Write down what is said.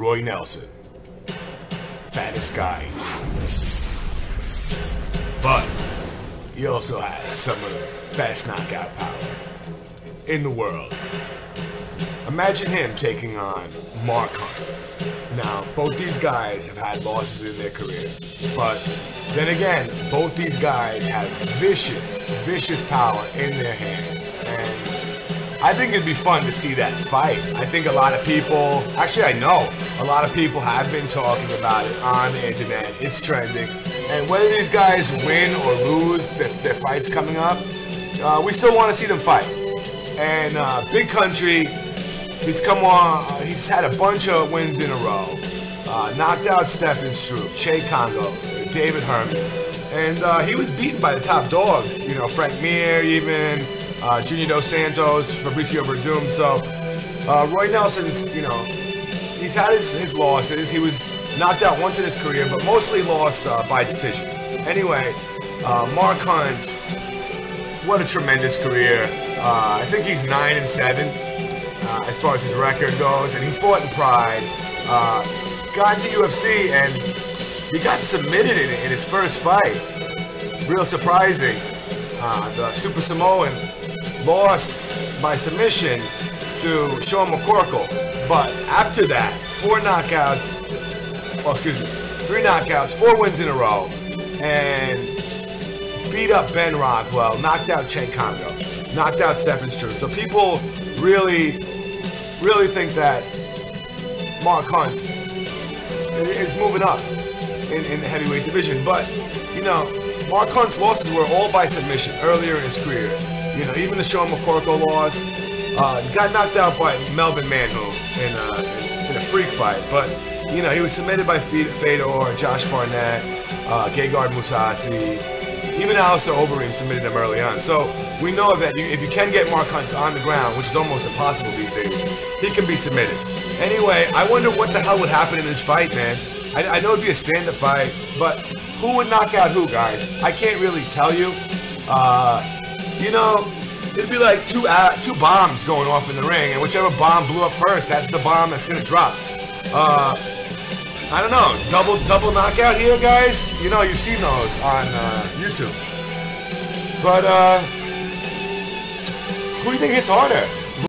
Roy Nelson. Fattest guy in. But he also has some of the best knockout power in the world. Imagine him taking on Mark Hunt. Now, both these guys have had losses in their career, but then again, both these guys have vicious, vicious power in their hands, and I think it'd be fun to see that fight. I think a lot of people, actually, I know a lot of people have been talking about it on the internet. It's trending, and whether these guys win or lose their, their fights coming up, uh, we still want to see them fight. And uh, Big Country He's come on. Uh, he's had a bunch of wins in a row. Uh, knocked out Stefan Struve, Cheick Kongo, David Herman, and uh, he was beaten by the top dogs. You know, Frank Mir, even uh, Junior Dos Santos, Fabricio Werdum. So uh, Roy Nelson's, you know, he's had his, his losses. He was knocked out once in his career, but mostly lost uh, by decision. Anyway, Mark Hunt, what a tremendous career. I think he's nine and seven uh, as far as his record goes, and he fought in Pride. Uh, got into UFC and he got submitted in, in his first fight. Real surprising. Uh, the Super Samoan lost by submission to Sean McCorkle. But after that, four knockouts, oh, excuse me, three knockouts, four wins in a row, and beat up Ben Rothwell, knocked out Cheick Kongo, knocked out Stefan Struve. So people really really think that Mark Hunt is moving up in, in the heavyweight division. But, you know, Mark Hunt's losses were all by submission earlier in his career. You know, even the Sean McCorkle loss, uh, got knocked out by Melvin Manhoef in, uh, in, in, a freak fight. But, you know, he was submitted by Fedor, Josh Barnett, uh, Gegard Mousasi, even Alistair Overeem submitted him early on. So we know that you, if you can get Mark Hunt on the ground, which is almost impossible these days, he can be submitted. Anyway, I wonder what the hell would happen in this fight, man. I, I know it'd be a stand-up fight, but who would knock out who, guys? I can't really tell you. Uh, you know, it'd be like two uh, two bombs going off in the ring, and whichever bomb blew up first, that's the bomb that's gonna drop. Uh, I don't know, double double knockout here, guys. You know, you've seen those on uh, YouTube. But uh, who do you think hits harder?